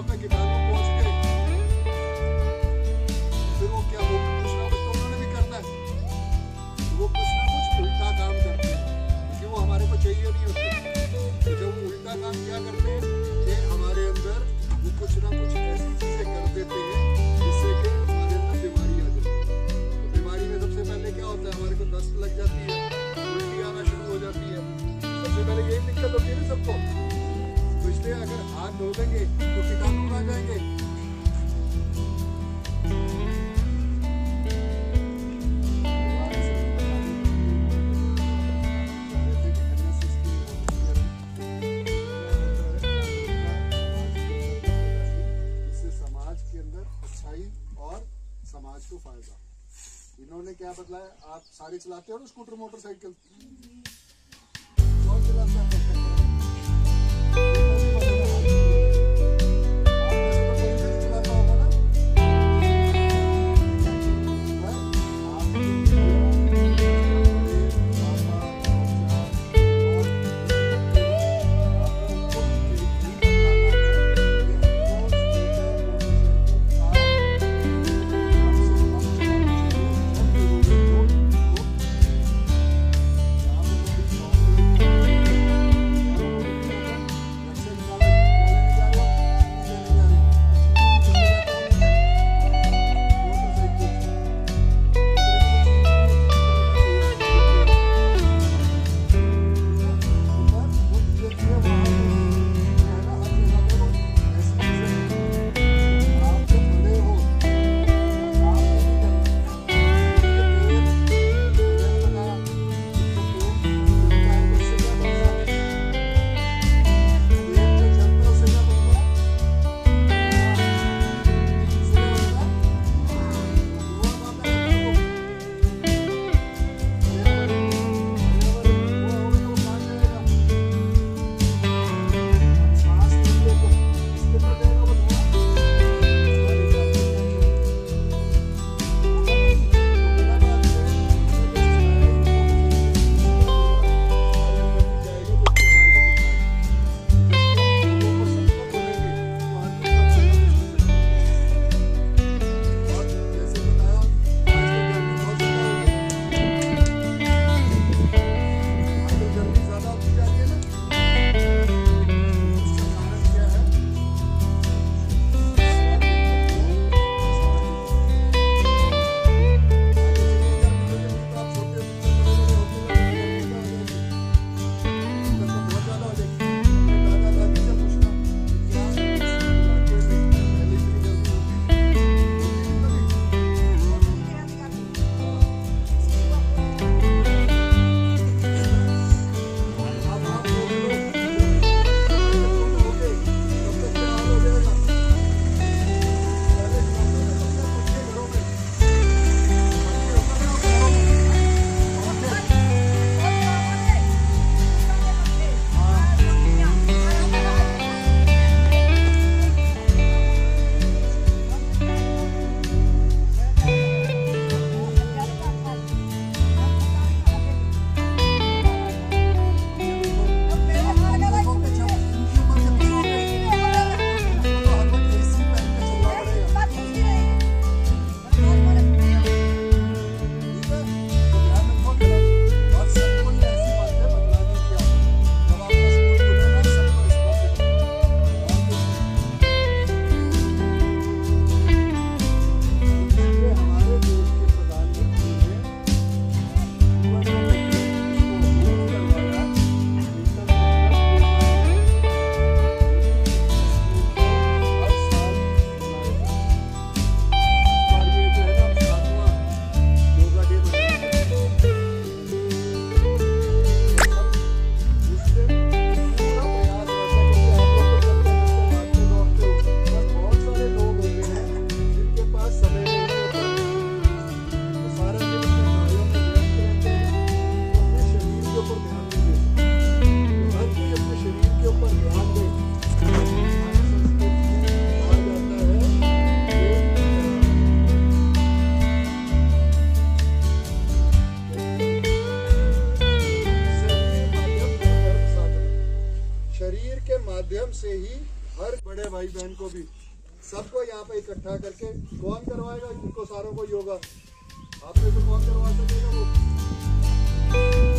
Vamos pegar. सारी चलाते हो स्कूटर मोटरसाइकिल। बहुत चलाते हैं? पे इकट्ठा करके कौन करवाएगा? इनको सारों को योगा आप तो कौन करवा सकेगा वो?